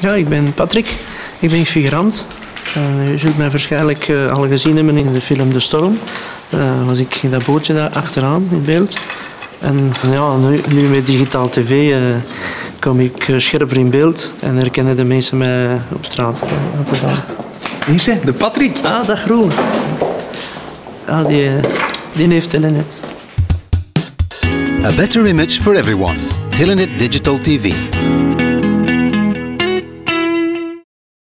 Ja, ik ben Patrick. Ik ben figurant. En u zult mij waarschijnlijk uh, al gezien hebben in de film De Storm. Uh, was ik in dat bootje daar achteraan in beeld. En ja, nu, nu met digitaal tv eh, kom ik scherper in beeld en herkennen de mensen mij op straat. Hier zijn de Patrick. Ah, dat groen. Ah, die, die heeft Telenet. A better image for everyone. Telenet Digital TV.